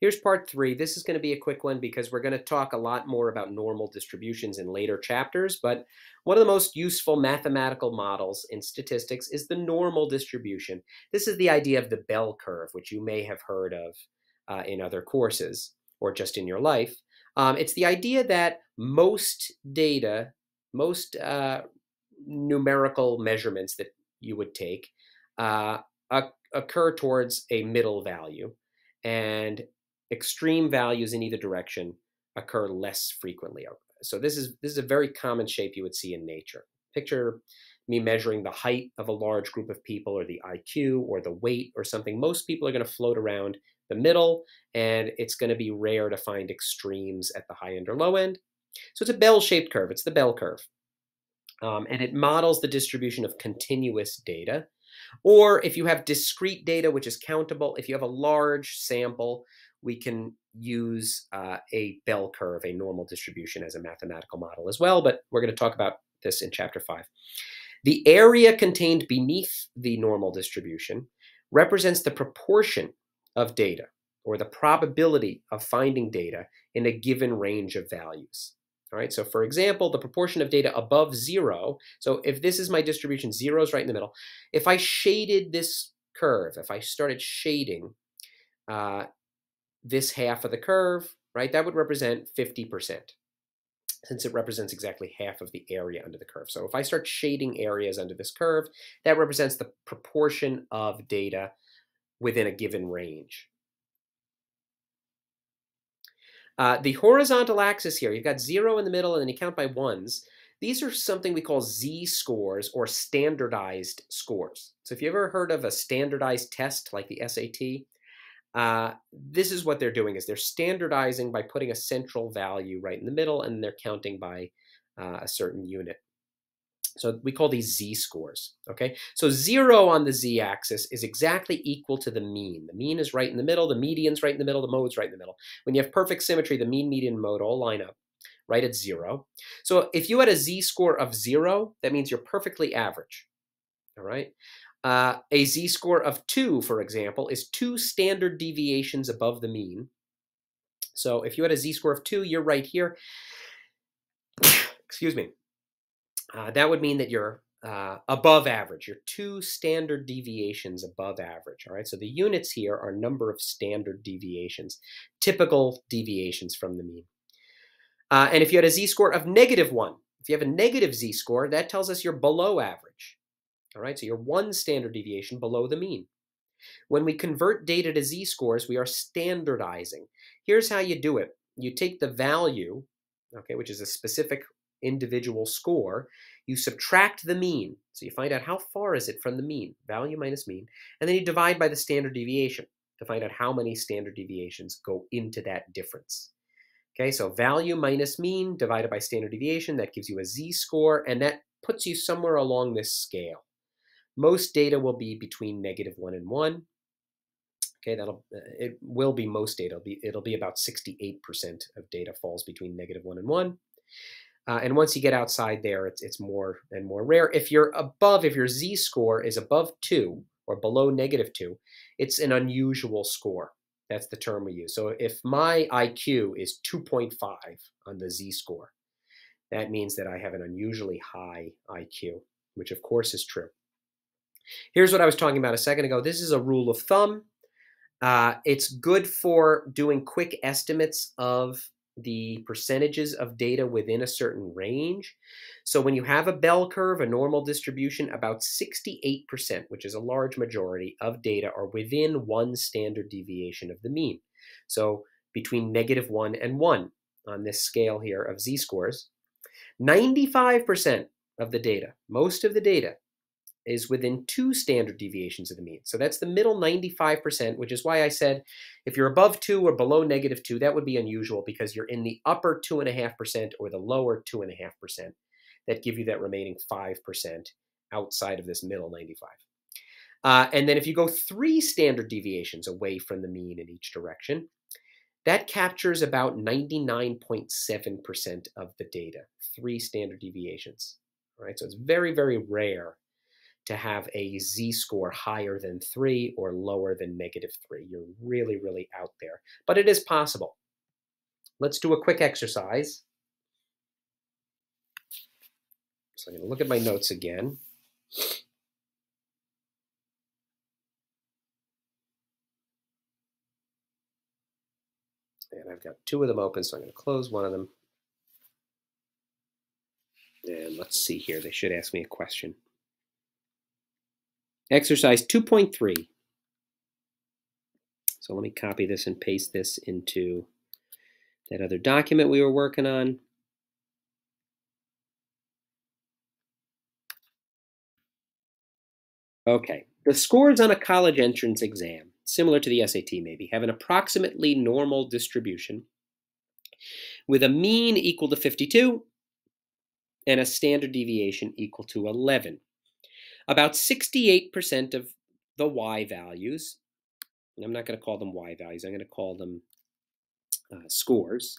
Here's part three. This is going to be a quick one because we're going to talk a lot more about normal distributions in later chapters. But one of the most useful mathematical models in statistics is the normal distribution. This is the idea of the bell curve, which you may have heard of uh, in other courses or just in your life. Um, it's the idea that most data, most uh, numerical measurements that you would take uh, occur towards a middle value. And extreme values in either direction occur less frequently. So this is this is a very common shape you would see in nature. Picture me measuring the height of a large group of people or the IQ or the weight or something. Most people are going to float around the middle and it's going to be rare to find extremes at the high end or low end. So it's a bell-shaped curve. It's the bell curve. Um, and it models the distribution of continuous data. Or if you have discrete data, which is countable, if you have a large sample, we can use uh, a bell curve, a normal distribution as a mathematical model as well, but we're going to talk about this in chapter 5. The area contained beneath the normal distribution represents the proportion of data or the probability of finding data in a given range of values. All right, so for example, the proportion of data above zero, so if this is my distribution, zero is right in the middle. If I shaded this curve, if I started shading uh, this half of the curve, right, that would represent 50%, since it represents exactly half of the area under the curve. So if I start shading areas under this curve, that represents the proportion of data within a given range. Uh, the horizontal axis here, you've got zero in the middle and then you count by ones. These are something we call z-scores or standardized scores. So if you ever heard of a standardized test like the SAT, uh, this is what they're doing is they're standardizing by putting a central value right in the middle and they're counting by uh, a certain unit. So we call these z-scores, okay? So zero on the z-axis is exactly equal to the mean. The mean is right in the middle, the median's right in the middle, the mode's right in the middle. When you have perfect symmetry, the mean, median, mode all line up right at zero. So if you had a z-score of zero, that means you're perfectly average, all right? Uh, a z-score of 2, for example, is two standard deviations above the mean. So if you had a z-score of 2, you're right here. Excuse me. Uh, that would mean that you're uh, above average. You're two standard deviations above average. All right, so the units here are number of standard deviations, typical deviations from the mean. Uh, and if you had a z-score of negative 1, if you have a negative z-score, that tells us you're below average. All right, so you're one standard deviation below the mean. When we convert data to z-scores, we are standardizing. Here's how you do it. You take the value, okay, which is a specific individual score, you subtract the mean. So you find out how far is it from the mean, value minus mean, and then you divide by the standard deviation to find out how many standard deviations go into that difference. Okay, so value minus mean divided by standard deviation, that gives you a z-score, and that puts you somewhere along this scale. Most data will be between negative 1 and 1. Okay, that'll uh, it will be most data. It'll be, it'll be about 68% of data falls between negative 1 and 1. Uh, and once you get outside there, it's, it's more and more rare. If you're above, if your z-score is above 2 or below negative 2, it's an unusual score. That's the term we use. So if my IQ is 2.5 on the z-score, that means that I have an unusually high IQ, which of course is true. Here's what I was talking about a second ago. This is a rule of thumb. Uh, it's good for doing quick estimates of the percentages of data within a certain range. So when you have a bell curve, a normal distribution, about 68%, which is a large majority of data are within one standard deviation of the mean. So between negative 1 and 1 on this scale here of z-scores. 95% of the data, most of the data, is within two standard deviations of the mean. So that's the middle 95%, which is why I said if you're above 2 or below negative 2, that would be unusual because you're in the upper 2.5% or the lower 2.5% that give you that remaining 5% outside of this middle 95. Uh, and then if you go three standard deviations away from the mean in each direction, that captures about 99.7% of the data, three standard deviations. All right, so it's very, very rare to have a z-score higher than 3 or lower than negative 3. You're really, really out there. But it is possible. Let's do a quick exercise. So I'm going to look at my notes again. And I've got two of them open, so I'm going to close one of them. And let's see here. They should ask me a question. Exercise 2.3. So let me copy this and paste this into that other document we were working on. Okay, the scores on a college entrance exam, similar to the SAT maybe, have an approximately normal distribution with a mean equal to 52 and a standard deviation equal to 11. About 68% of the y values, and I'm not going to call them y values, I'm going to call them uh, scores,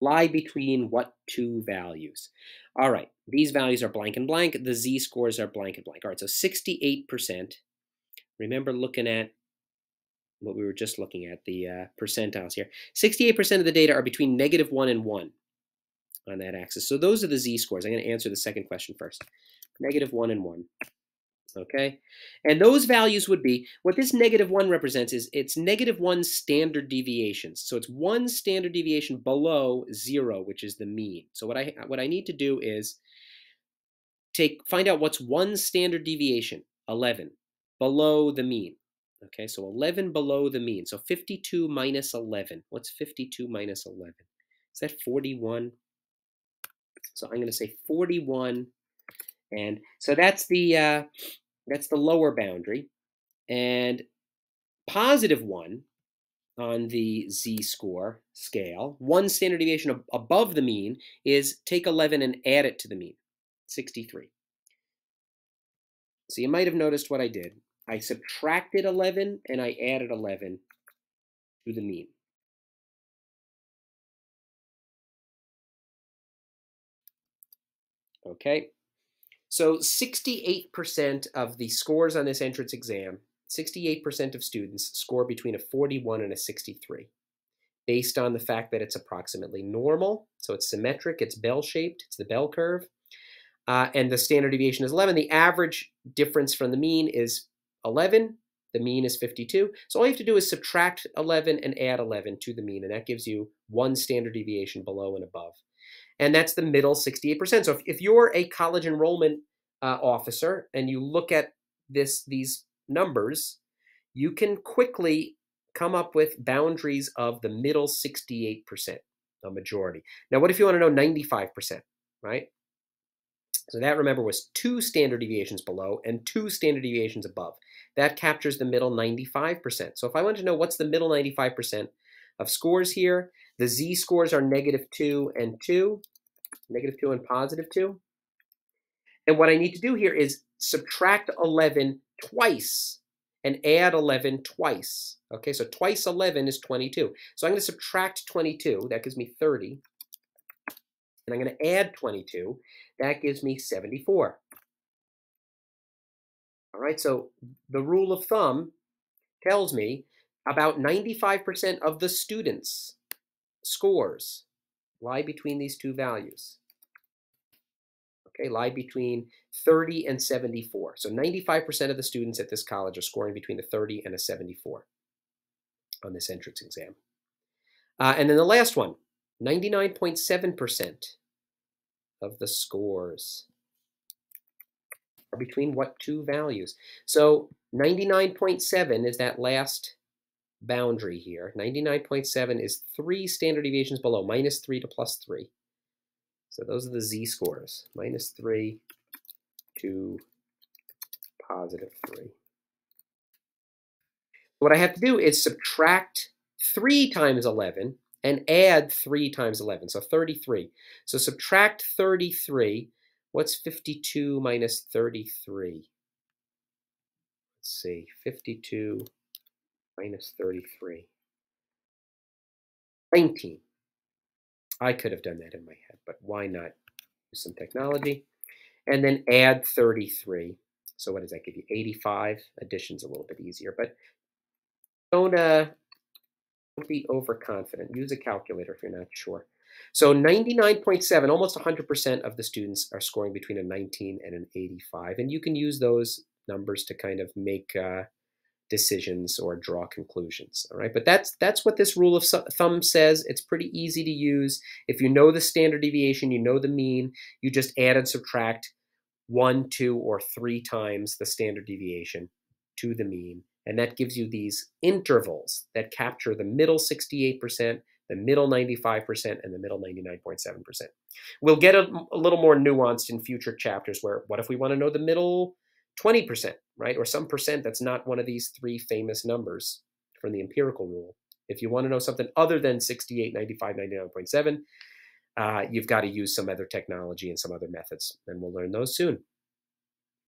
lie between what two values? All right, these values are blank and blank. The z-scores are blank and blank. All right, so 68%. Remember looking at what we were just looking at, the uh, percentiles here. 68% of the data are between negative 1 and 1 on that axis. So those are the z-scores. I'm going to answer the second question first. Negative 1 and 1 okay? And those values would be, what this negative 1 represents is it's negative 1 standard deviations. So it's one standard deviation below 0, which is the mean. So what I, what I need to do is take find out what's one standard deviation, 11, below the mean. Okay, so 11 below the mean. So 52 minus 11. What's 52 minus 11? Is that 41? So I'm going to say 41 and so that's the uh, that's the lower boundary. And positive 1 on the z-score scale, one standard deviation above the mean, is take 11 and add it to the mean, 63. So you might have noticed what I did. I subtracted 11 and I added 11 to the mean. Okay, so 68% of the scores on this entrance exam, 68% of students score between a 41 and a 63 based on the fact that it's approximately normal. So it's symmetric, it's bell-shaped, it's the bell curve. Uh, and the standard deviation is 11. The average difference from the mean is 11. The mean is 52. So all you have to do is subtract 11 and add 11 to the mean, and that gives you one standard deviation below and above and that's the middle 68%. So if, if you're a college enrollment uh, officer and you look at this these numbers, you can quickly come up with boundaries of the middle 68%, a majority. Now, what if you want to know 95%, right? So that, remember, was two standard deviations below and two standard deviations above. That captures the middle 95%. So if I want to know what's the middle 95% of scores here, the z-scores are negative 2 and 2 negative 2 and positive 2. And what I need to do here is subtract 11 twice and add 11 twice. Okay, so twice 11 is 22. So I'm going to subtract 22. That gives me 30. And I'm going to add 22. That gives me 74. All right, so the rule of thumb tells me about 95% of the students' scores lie between these two values. Okay, lie between 30 and 74. So 95% of the students at this college are scoring between a 30 and a 74 on this entrance exam. Uh, and then the last one, 99.7% of the scores are between what two values? So 99.7 is that last boundary here. 99.7 is three standard deviations below, minus 3 to plus 3. So those are the z-scores, minus 3 to positive 3. What I have to do is subtract 3 times 11 and add 3 times 11, so 33. So subtract 33. What's 52 minus 33? Let's see, 52 minus 33. 19. I could have done that in my head, but why not use some technology? And then add 33. So what does that give you? 85. Addition's a little bit easier, but don't uh, don't be overconfident. Use a calculator if you're not sure. So 99.7, almost 100% of the students are scoring between a 19 and an 85. And you can use those numbers to kind of make uh, decisions or draw conclusions. All right, but that's that's what this rule of thumb says. It's pretty easy to use. If you know the standard deviation, you know the mean, you just add and subtract one, two, or three times the standard deviation to the mean. And that gives you these intervals that capture the middle 68%, the middle 95%, and the middle 99.7%. We'll get a, a, little more nuanced in future chapters where what if we want to know the middle 20%, right? Or some percent that's not one of these three famous numbers from the empirical rule. If you want to know something other than 68, 95, 99.7, uh, you've got to use some other technology and some other methods, and we'll learn those soon.